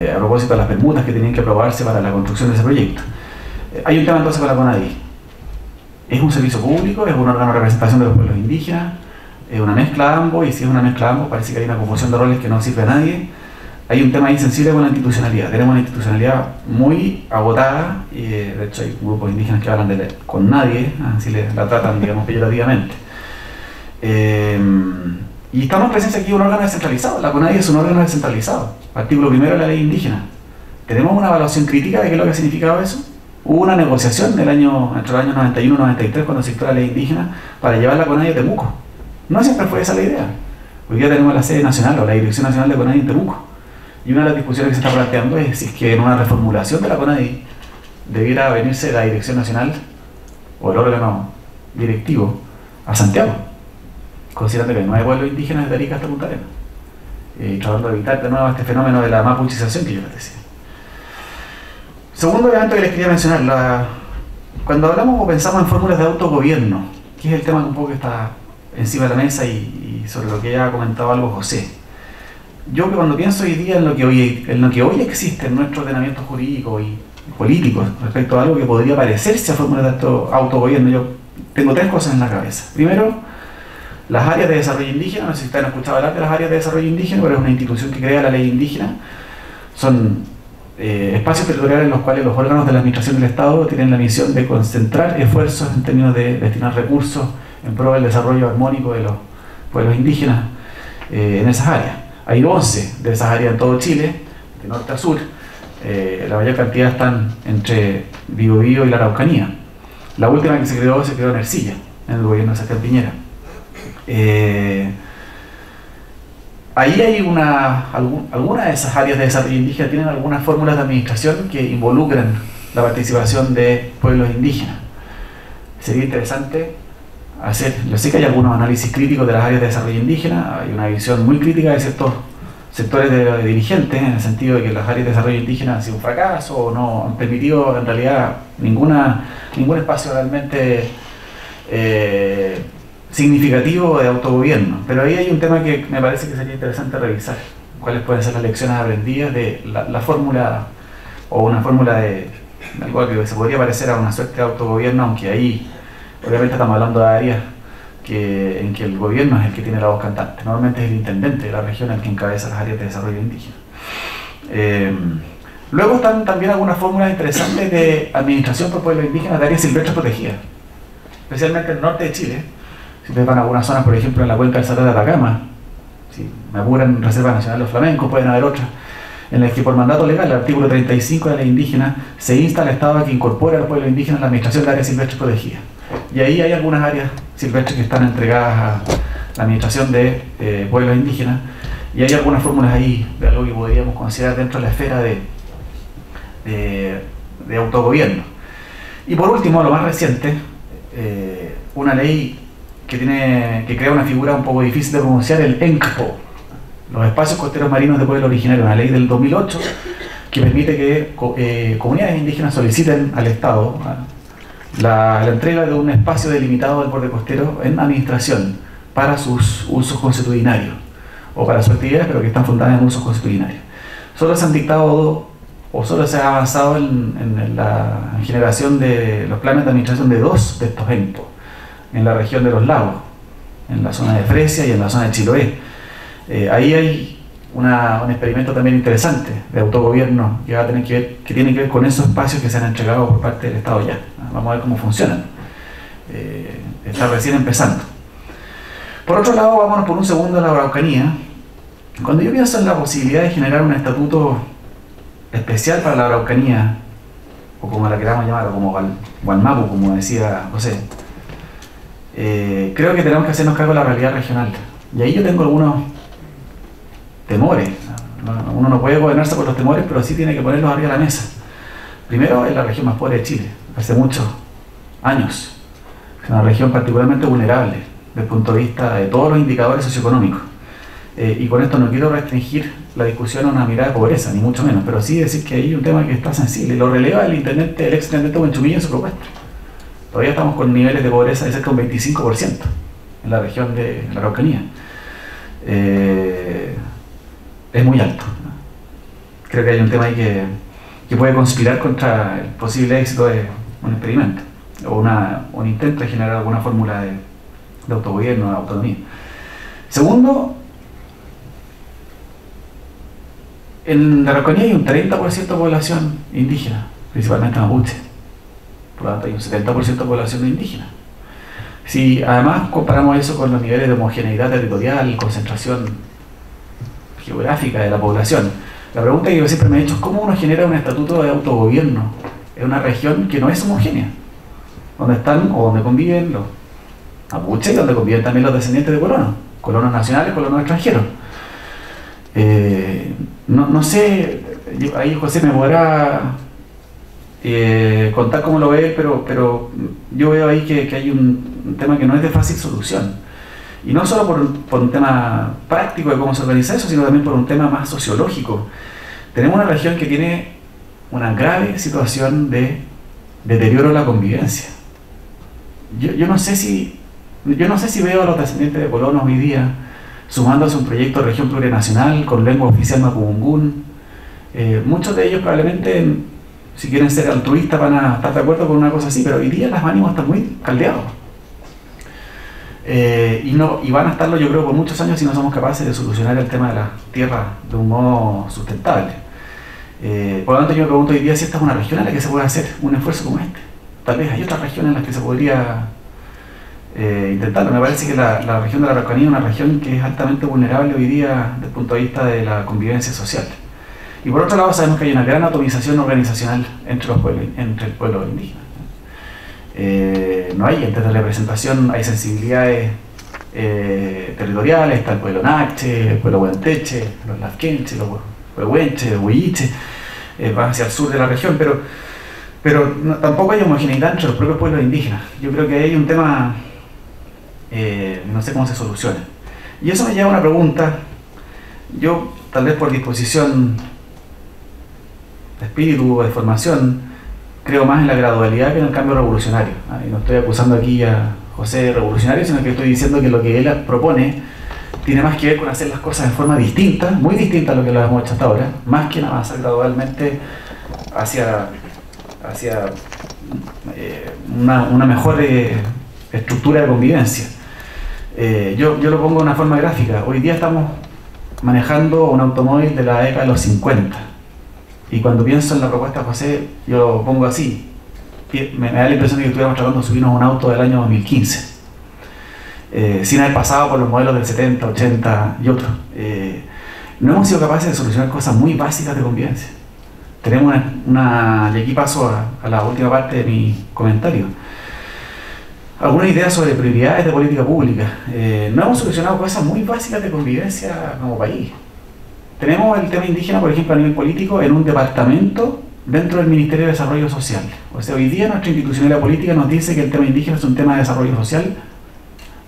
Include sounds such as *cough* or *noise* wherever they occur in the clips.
a propósito de las permutas que tenían que aprobarse para la construcción de ese proyecto. Eh, hay un tema entonces la CONADI. ¿Es un servicio público? ¿Es un órgano de representación de los pueblos indígenas? ¿Es una mezcla de ambos? Y si es una mezcla de ambos, parece que hay una confusión de roles que no sirve a nadie. Hay un tema insensible con la institucionalidad. Tenemos una institucionalidad muy agotada, y eh, de hecho hay grupos indígenas que hablan con nadie, así la tratan, digamos, *laughs* peyorativamente. Eh, y estamos en presencia aquí de un órgano descentralizado. La CONADI es un órgano descentralizado. Artículo primero de la ley indígena. ¿Tenemos una evaluación crítica de qué es lo que ha significado eso? Hubo una negociación año, entre los años 91 y 93 cuando se dictó la ley indígena para llevar la CONADI a Temuco. No siempre fue esa la idea. Hoy día tenemos la sede nacional o la Dirección Nacional de CONADI en Temuco. Y una de las discusiones que se está planteando es si es que en una reformulación de la CONADI debiera venirse la Dirección Nacional o el órgano directivo a Santiago considerando que no hay pueblos indígenas de Arica hasta Punta Arenas, y eh, tratando de evitar de nuevo este fenómeno de la mapuchización que yo les decía. Segundo elemento que les quería mencionar, cuando hablamos o pensamos en fórmulas de autogobierno, que es el tema un poco que está encima de la mesa y, sobre lo que ya ha comentado algo José, yo que cuando pienso hoy día en lo que hoy, en lo que hoy existe en nuestro ordenamiento jurídico y político respecto a algo que podría parecerse a fórmulas de autogobierno, yo tengo tres cosas en la cabeza. Primero, las áreas de desarrollo indígena, no sé si están escuchando hablar de las áreas de desarrollo indígena, pero es una institución que crea la ley indígena. Son eh, espacios territoriales en los cuales los órganos de la administración del Estado tienen la misión de concentrar esfuerzos en términos de destinar recursos en pro del desarrollo armónico de los pueblos indígenas eh, en esas áreas. Hay 11 de esas áreas en todo Chile, de norte a sur. Eh, la mayor cantidad están entre Biobío y la Araucanía. La última que se creó se creó en Ercilla, en el gobierno de Sebastián Piñera. Eh, ahí hay una, algunas de esas áreas de desarrollo indígena tienen algunas fórmulas de administración que involucran la participación de pueblos indígenas. Sería interesante hacer, yo sé que hay algunos análisis críticos de las áreas de desarrollo indígena, hay una visión muy crítica de ciertos sectores de, dirigentes en el sentido de que las áreas de desarrollo indígena han sido un fracaso o no han permitido en realidad ninguna, ningún espacio realmente eh, significativo de autogobierno. Pero ahí hay un tema que me parece que sería interesante revisar. ¿Cuáles pueden ser las lecciones aprendidas de la, fórmula o una fórmula de algo que se podría parecer a una suerte de autogobierno, aunque ahí obviamente estamos hablando de áreas que, en que el gobierno es el que tiene la voz cantante. Normalmente es el intendente de la región el que encabeza las áreas de desarrollo indígena. Eh, luego están también algunas fórmulas interesantes de administración por pueblos indígenas de áreas silvestres protegidas, especialmente en el norte de Chile si ustedes van a algunas zonas, por ejemplo, en la cuenca del Salto de Atacama, si me apuran Reserva Nacional de los Flamencos, pueden haber otras, en las que por mandato legal, el artículo 35 de la ley indígena, se insta al Estado a que incorpore al pueblo indígena en la administración de áreas silvestres protegidas. Y ahí hay algunas áreas silvestres que están entregadas a la administración de pueblos indígenas, y hay algunas fórmulas ahí de algo que podríamos considerar dentro de la esfera de, de, autogobierno. Y por último, lo más reciente, eh, una ley que, tiene, que crea una figura un poco difícil de pronunciar, el ENCPO, los espacios costeros marinos de pueblo originario, una ley del 2008 que permite que eh, comunidades indígenas soliciten al Estado ¿ah? la, entrega de un espacio delimitado del borde costero en administración para sus usos constitucionarios o para sus actividades, pero que están fundadas en usos constitucionarios. Solo se han dictado o solo se ha avanzado en, en la generación de los planes de administración de dos de estos ENCPO en la región de los lagos, en la zona de Fresia y en la zona de Chiloé. Eh, ahí hay una, un experimento también interesante de autogobierno que, va a tener que, ver, que tiene que ver con esos espacios que se han entregado por parte del Estado ya. Vamos a ver cómo funcionan. Eh, está recién empezando. Por otro lado, vámonos por un segundo a la Araucanía. Cuando yo pienso en la posibilidad de generar un estatuto especial para la Araucanía, o como la queramos llamar, o como Gualmapu, como decía José, eh, creo que tenemos que hacernos cargo de la realidad regional. Y ahí yo tengo algunos temores. Uno no puede gobernarse por los temores, pero sí tiene que ponerlos arriba de la mesa. Primero, es la región más pobre de Chile, hace muchos años. Es una región particularmente vulnerable desde el punto de vista de todos los indicadores socioeconómicos. Eh, y con esto no quiero restringir la discusión a una mirada de pobreza, ni mucho menos, pero sí decir que hay un tema que está sensible. Lo releva el, intendente, el ex intendente Buenchumilla en su propuesta. Todavía estamos con niveles de pobreza de cerca de un 25% en la región de la Araucanía. Eh, es muy alto. creo que hay un tema ahí que, que puede conspirar contra el posible éxito de un experimento o una, un intento de generar alguna fórmula de, de autogobierno, de autonomía. Segundo, en la Araucanía hay un 30% de población indígena, principalmente mapuche. Por lo tanto, hay un 70% de población indígena. Si además comparamos eso con los niveles de homogeneidad territorial, concentración geográfica de la población, la pregunta que yo siempre me he hecho es cómo uno genera un estatuto de autogobierno en una región que no es homogénea, donde están o donde conviven los mapuches y donde conviven también los descendientes de colonos, colonos nacionales, colonos extranjeros. Eh, no, no, sé, ahí José me podrá eh, contar cómo lo ve, pero, pero yo veo ahí que, que hay un, tema que no es de fácil solución. Y no solo por, por, un tema práctico de cómo se organiza eso, sino también por un tema más sociológico. Tenemos una región que tiene una grave situación de deterioro de la convivencia. Yo, yo, no sé si, yo no sé si veo a los descendientes de colonos hoy día sumándose a un proyecto de región plurinacional con lengua oficial mapudungún. Eh, muchos de ellos probablemente, si quieren ser altruistas, van a estar de acuerdo con una cosa así, pero hoy día las ánimos están muy caldeados. Eh, y, no, y van a estarlo yo creo por muchos años si no somos capaces de solucionar el tema de la tierra de un modo sustentable. Eh, por lo tanto yo me pregunto hoy día si esta es una región en la que se puede hacer un esfuerzo como este. Tal vez hay otras regiones en las que se podría eh, intentarlo. Me parece que la, la, región de la Araucanía es una región que es altamente vulnerable hoy día desde el punto de vista de la convivencia social. Y por otro lado sabemos que hay una gran atomización organizacional entre, los pueblos, entre el pueblo indígena. Eh, no hay entes de representación, hay sensibilidades eh, territoriales, está el pueblo Nache, el pueblo Huenteche, los Lasquenche, los Huehuenche, los Huilliche, eh, van hacia el sur de la región, pero, pero tampoco hay homogeneidad entre los propios pueblos indígenas. Yo creo que hay un tema, eh, no sé cómo se soluciona. Y eso me lleva a una pregunta, yo tal vez por disposición de espíritu de formación, creo más en la gradualidad que en el cambio revolucionario. Y no estoy acusando aquí a José de revolucionario, sino que estoy diciendo que lo que él propone tiene más que ver con hacer las cosas de forma distinta, muy distinta a lo que lo hemos hecho hasta ahora, más que avanzar gradualmente hacia, hacia eh, una, una, mejor eh, estructura de convivencia. Eh, yo, yo lo pongo de una forma gráfica. Hoy día estamos manejando un automóvil de la década de los 50 y cuando pienso en la propuesta de José, yo lo pongo así. Me, da la impresión de que estuviéramos tratando de subirnos un auto del año 2015, eh, sin haber pasado por los modelos del 70, 80 y otros. Eh, no hemos sido capaces de solucionar cosas muy básicas de convivencia. Tenemos una, y aquí paso a, a, la última parte de mi comentario, algunas ideas sobre prioridades de política pública. Eh, no hemos solucionado cosas muy básicas de convivencia como país. Tenemos el tema indígena, por ejemplo, a nivel político, en un departamento dentro del Ministerio de Desarrollo Social. O sea, hoy día nuestra institucionalidad política nos dice que el tema indígena es un tema de desarrollo social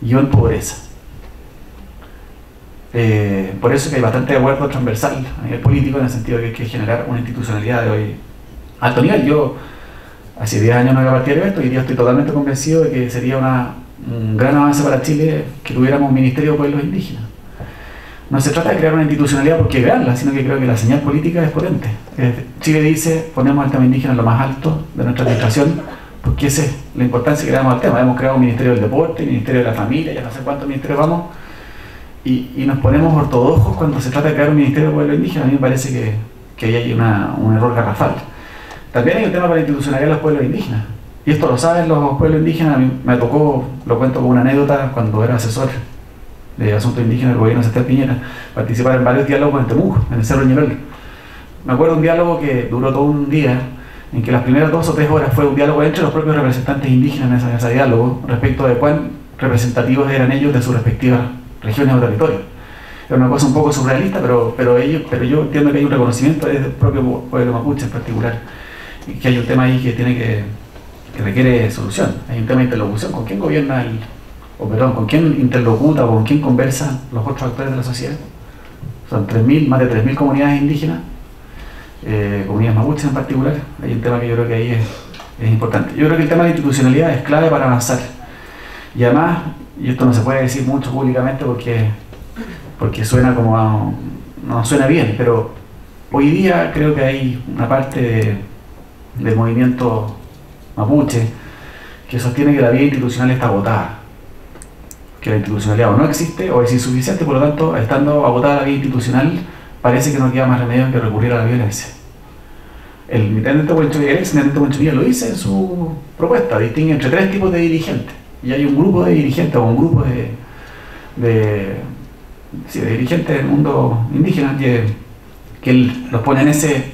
y en pobreza. Eh, por eso que hay bastante acuerdo transversal a nivel político en el sentido de que hay que generar una institucionalidad de hoy alto nivel. Yo hace 10 años no era partidario de esto y hoy día estoy totalmente convencido de que sería una, un gran avance para Chile que tuviéramos un Ministerio de Pueblos Indígenas no se trata de crear una institucionalidad porque crearla, sino que creo que la señal política es potente. Chile dice, ponemos al tema indígena en lo más alto de nuestra administración, porque esa es la importancia que le damos al tema. Hemos creado un Ministerio del Deporte, Ministerio de la Familia, ya no sé cuántos ministerios vamos, y, nos ponemos ortodoxos cuando se trata de crear un Ministerio de Pueblo Indígena. A mí me parece que, que ahí hay una, un error garrafal. También hay un tema para la institucionalidad de los pueblos indígenas. Y esto lo saben los pueblos indígenas, a mí me tocó, lo cuento como una anécdota, cuando era asesor de Asuntos Indígenas del gobierno de Sester Piñera, participar en varios diálogos en Temuco, en el Cerro Ñeral. Me acuerdo un diálogo que duró todo un día, en que las primeras dos o tres horas fue un diálogo entre los propios representantes indígenas en ese diálogo, respecto de cuán representativos eran ellos de sus respectivas regiones o territorios. Era una cosa un poco surrealista, pero, pero, ellos, pero yo entiendo que hay un reconocimiento desde el propio pueblo mapuche en particular, y que hay un tema ahí que tiene que, que requiere solución. Hay un tema de interlocución. ¿Con quién gobierna el, o perdón, con quién interlocuta o con quién conversan los otros actores de la sociedad. Son 3.000, más de 3.000 comunidades indígenas, eh, comunidades mapuches en particular. Hay un tema que yo creo que ahí es, importante. Yo creo que el tema de institucionalidad es clave para avanzar. Y además, y esto no se puede decir mucho públicamente porque, porque suena como no suena bien, pero hoy día creo que hay una parte del movimiento mapuche que sostiene que la vía institucional está agotada, que la institucionalidad o no existe o es insuficiente, por lo tanto, estando agotada la vía institucional, parece que no queda más remedio que recurrir a la violencia. El intendente intendente lo dice en su propuesta, distingue entre tres tipos de dirigentes. Y hay un grupo de dirigentes o un grupo de, de, dirigentes del mundo indígena que, que los pone en ese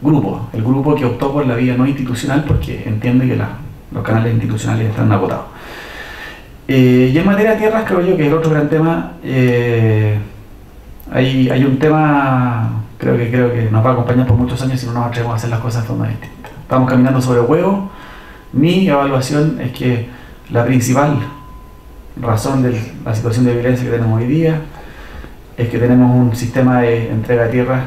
grupo, el grupo que optó por la vía no institucional porque entiende que los canales institucionales están agotados. Eh, y en materia de tierras creo yo que el otro gran tema, eh, hay, hay un tema creo que, creo que nos va a acompañar por muchos años si no nos atrevemos a hacer las cosas de forma distinta. Estamos caminando sobre huevo. Mi evaluación es que la principal razón de la situación de violencia que tenemos hoy día es que tenemos un sistema de entrega de tierra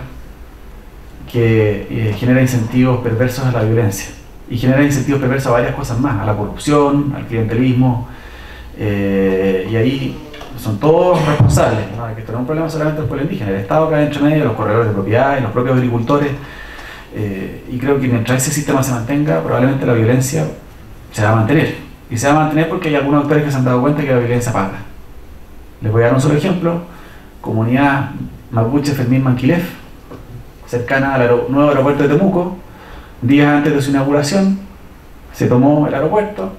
que eh, genera incentivos perversos a la violencia y genera incentivos perversos a varias cosas más, a la corrupción, al clientelismo, eh, y ahí son todos responsables. ¿no? que esto no es un problema solamente del pueblo indígena, el Estado acá entre medio, los corredores de propiedad, los propios agricultores. Eh, y creo que mientras ese sistema se mantenga, probablemente la violencia se va a mantener. Y se va a mantener porque hay algunos actores que se han dado cuenta que la violencia paga. Les voy a dar un solo ejemplo. Comunidad Mapuche Fermín Manquilef, cercana al nuevo aeropuerto de Temuco, días antes de su inauguración, se tomó el aeropuerto,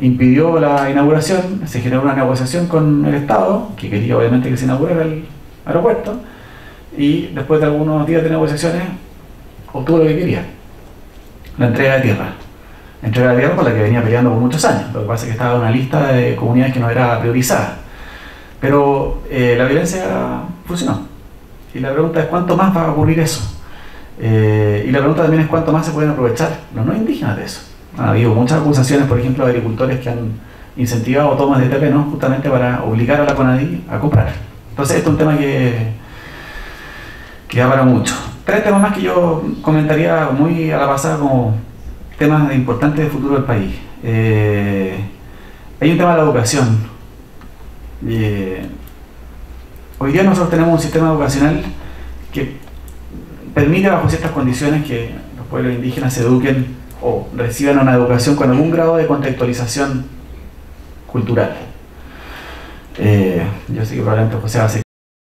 impidió la inauguración, se generó una negociación con el Estado, que quería obviamente que se inaugurara el aeropuerto, y después de algunos días de negociaciones obtuvo lo que quería, la entrega de tierra. Entrega de tierra por la que venía peleando por muchos años, lo que pasa es que estaba en una lista de comunidades que no era priorizada. Pero eh, la violencia funcionó. Y la pregunta es cuánto más va a ocurrir eso. Eh, y la pregunta también es cuánto más se pueden aprovechar los no indígenas de eso. Ha muchas acusaciones, por ejemplo, de agricultores que han incentivado tomas de terreno justamente para obligar a la CONADI a comprar. Entonces, esto es un tema que, que da para mucho. Tres temas más que yo comentaría muy a la pasada como temas importantes del futuro del país. Eh, hay un tema de la educación. Eh, hoy día nosotros tenemos un sistema educacional que permite bajo ciertas condiciones que los pueblos indígenas se eduquen o reciban una educación con algún grado de contextualización cultural. Eh, yo sé que probablemente José va a ser